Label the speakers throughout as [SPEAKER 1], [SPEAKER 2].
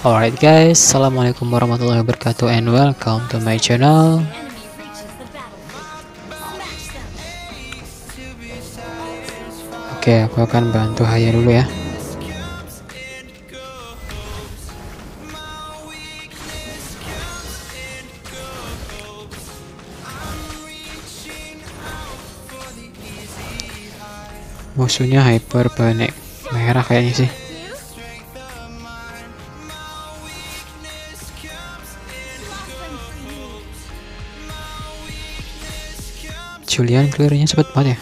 [SPEAKER 1] Alright guys, Assalamualaikum warahmatullahi wabarakatuh and welcome to my channel. Oke, aku akan bantu Haya dulu ya. Musuhnya hyper banyak merah kayaknya sih Julian clearnya cepet banget ya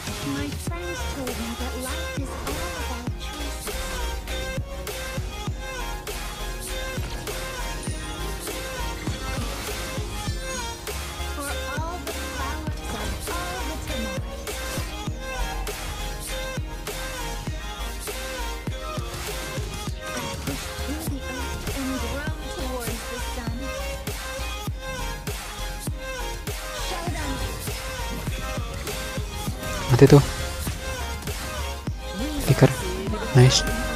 [SPEAKER 1] mati tuh stiker nice nice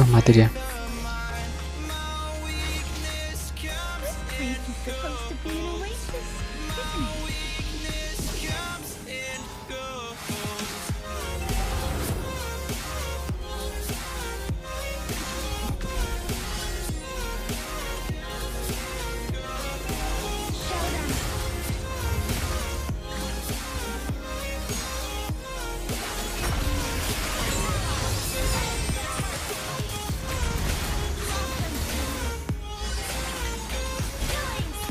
[SPEAKER 1] tuh mati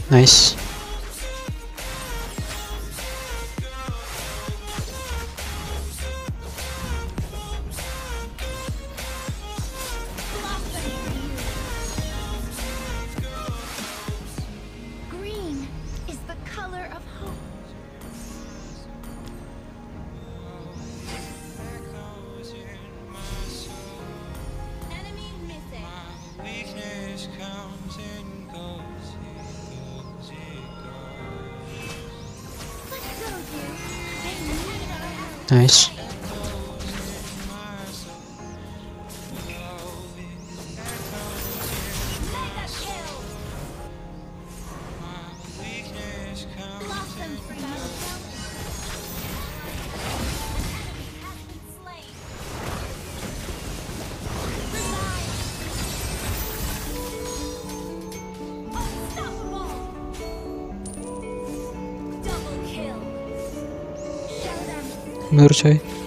[SPEAKER 1] nice nice
[SPEAKER 2] them.
[SPEAKER 1] mundur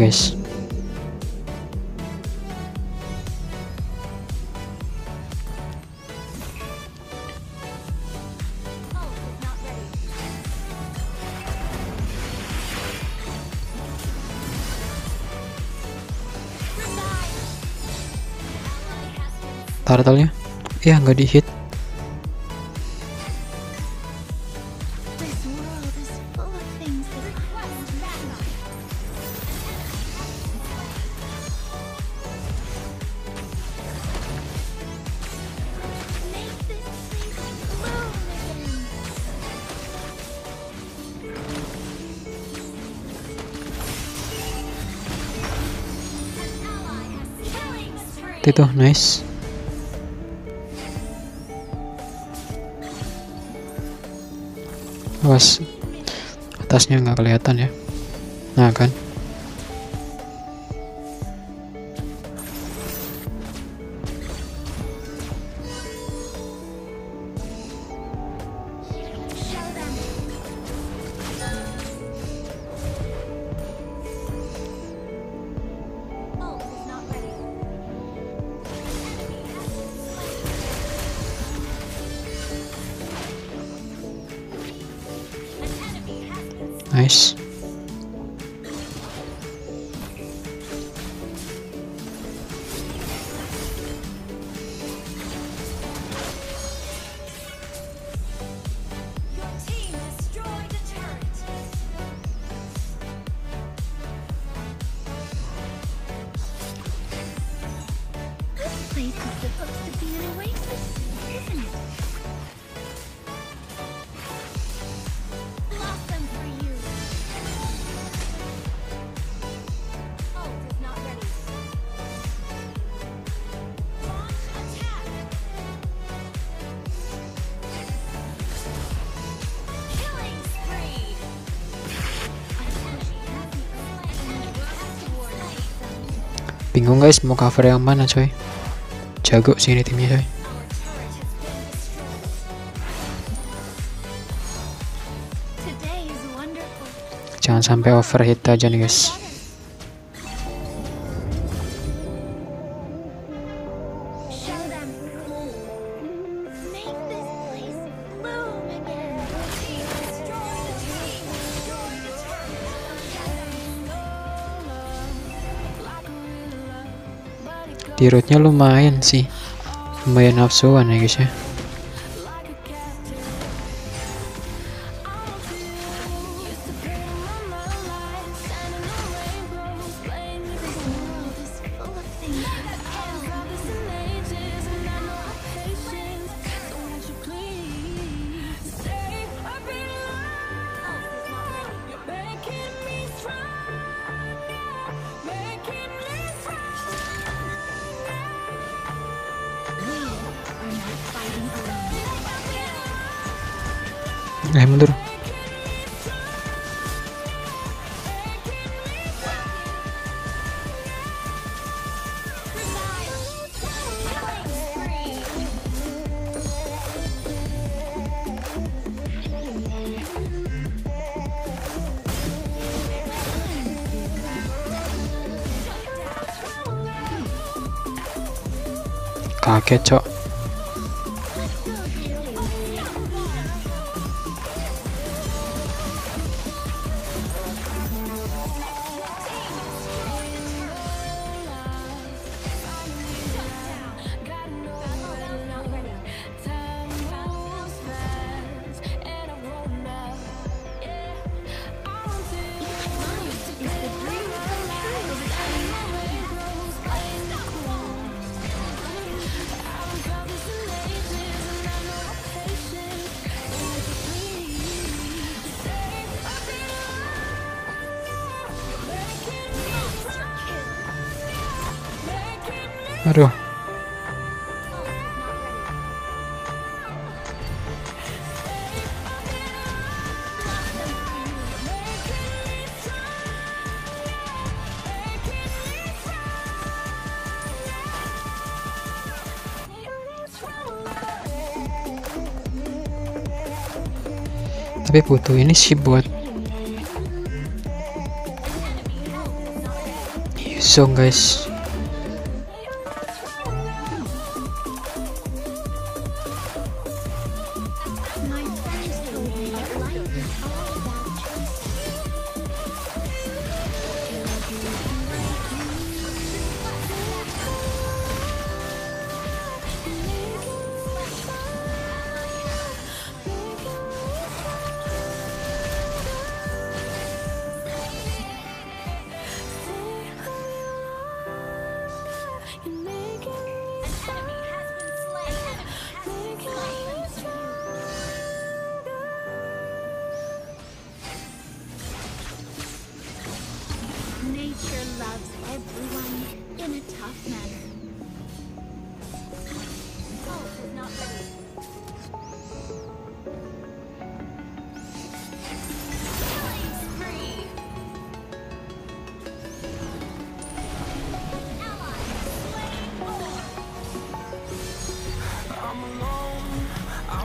[SPEAKER 2] been
[SPEAKER 1] turtle-nya ya nggak di hit itu nice. Awas atasnya nggak kelihatan ya. Nah kan Bingung guys mau cover yang mana coy. Jago sih ini timnya coy. Jangan sampai overheat aja nih guys. tirutnya lumayan sih. Lumayan nafsuan ya guys ya. em mundur kaget cok aduh. Tapi butuh ini sih buat Yuzong guys.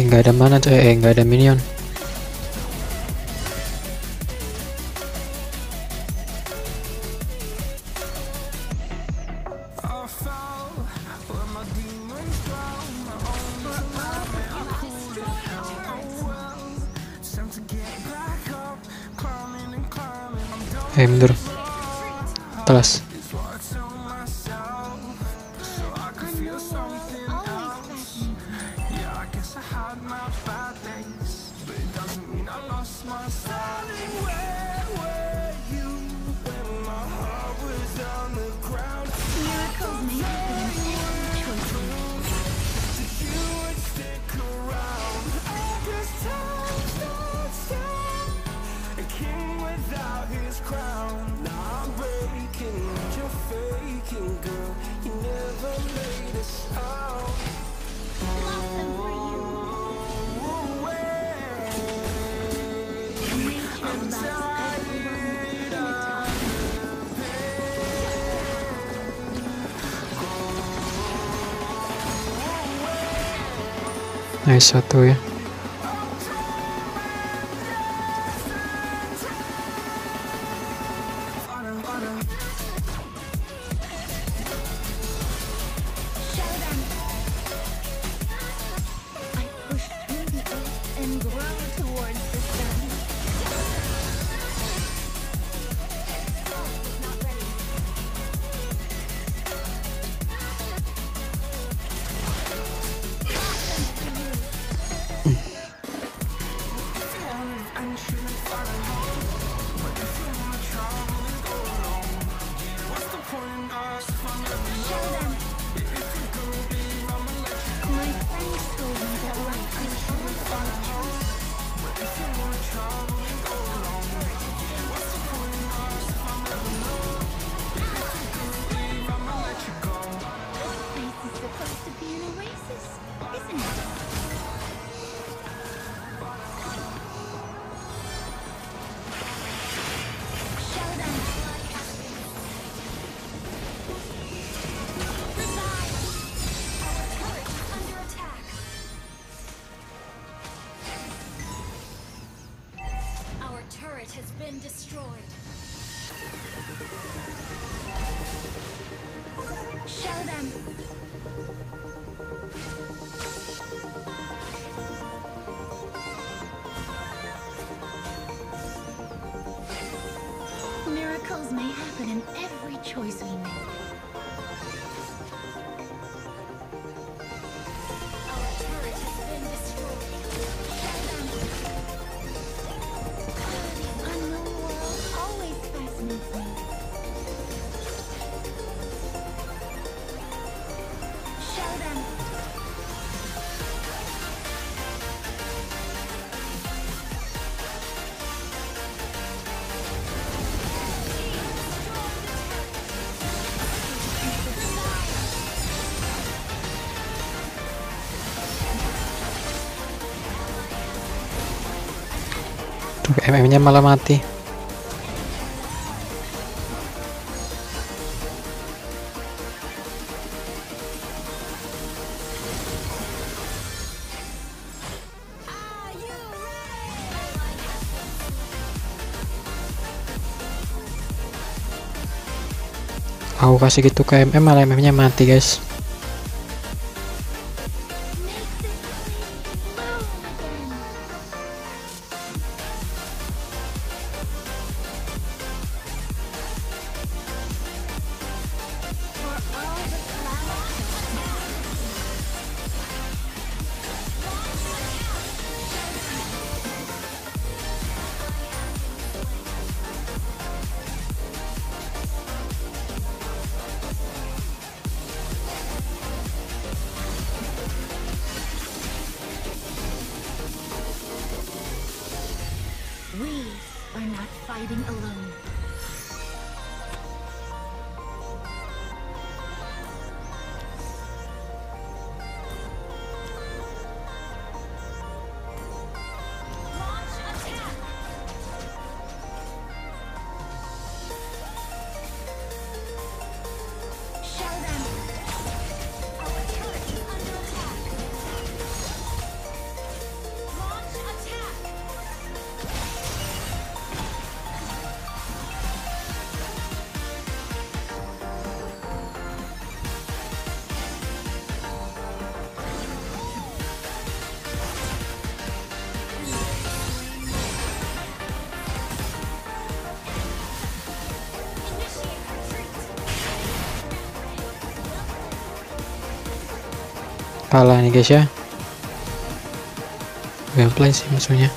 [SPEAKER 3] Eh nggak ada mana tuh eh nggak ada minion. Eh mundur. Telas. ayat 1 ya.
[SPEAKER 1] Miracles may happen in every choice we make.
[SPEAKER 3] MM-nya malah mati. Aku kasih gitu ke MM malah MM-nya mati, guys.
[SPEAKER 2] Fighting alone.
[SPEAKER 4] Kalah nih guys ya. Gameplay sih maksudnya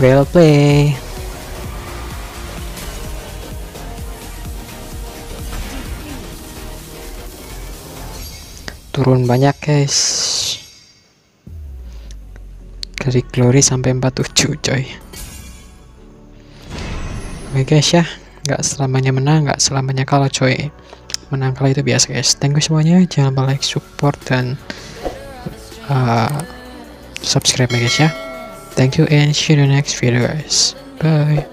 [SPEAKER 4] well play. Turun banyak guys. Dari glory sampai 47 coy. Oke guys ya. Nggak selamanya menang nggak selamanya kalah coy. Menang kalah itu biasa guys. Thank you semuanya. Jangan lupa like support dan uh, subscribe ya guys ya thank you and see you in the next videos. bye